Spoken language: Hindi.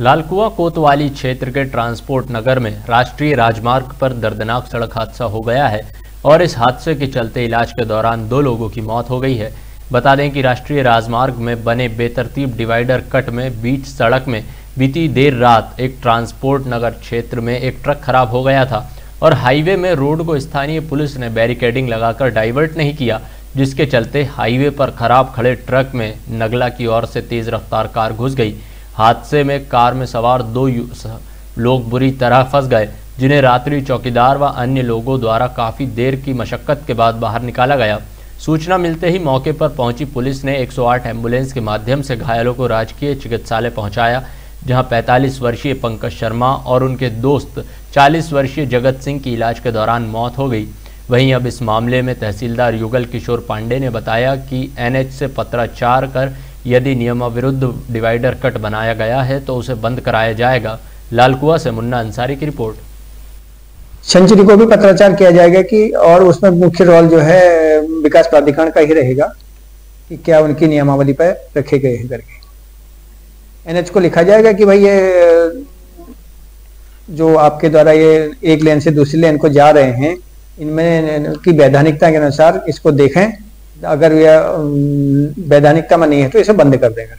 लालकुआ कोतवाली क्षेत्र के ट्रांसपोर्ट नगर में राष्ट्रीय राजमार्ग पर दर्दनाक सड़क हादसा हो गया है और इस हादसे के चलते इलाज के दौरान दो लोगों की मौत हो गई है। बता दें कि राष्ट्रीय राजमार्ग में बने बेतरतीब डिवाइडर कट में बीच सड़क में बीती देर रात एक ट्रांसपोर्ट नगर क्षेत्र में एक ट्रक खराब हो गया था और हाईवे में रोड को स्थानीय पुलिस ने बैरिकेडिंग लगाकर डाइवर्ट नहीं किया, जिसके चलते हाईवे पर खराब खड़े ट्रक में नगला की ओर से तेज रफ्तार कार घुस गई। हादसे में कार में सवार दो लोग बुरी तरह फंस गए, जिन्हें रात्रि चौकीदार व अन्य लोगों द्वारा काफ़ी देर की मशक्कत के बाद बाहर निकाला गया। सूचना मिलते ही मौके पर पहुँची पुलिस ने 108 एंबुलेंस के माध्यम से घायलों को राजकीय चिकित्सालय पहुँचाया, जहाँ 45 वर्षीय पंकज शर्मा और उनके दोस्त 40 वर्षीय जगत सिंह की इलाज के दौरान मौत हो गई। वहीं अब इस मामले में तहसीलदार युगल किशोर पांडे ने बताया कि एनएच से पत्राचार कर यदि नियमाविरुद्ध डिवाइडर कट बनाया गया है तो उसे बंद कराया जाएगा। लालकुआ से मुन्ना अंसारी की रिपोर्ट। सेंचुरी को भी पत्राचार किया जाएगा कि, और उसमें मुख्य रोल जो है, विकास प्राधिकरण का ही रहेगा, कि क्या उनकी नियमावली पर रखे गए हैं करके। एनएच को लिखा जाएगा कि भाई ये, जो आपके द्वारा ये एक लेन से दूसरी लेन को जा रहे हैं, इनमें की वैधानिकता के अनुसार इसको देखें अगर यह वैधानिकता में नहीं है तो इसे बंद कर देगा।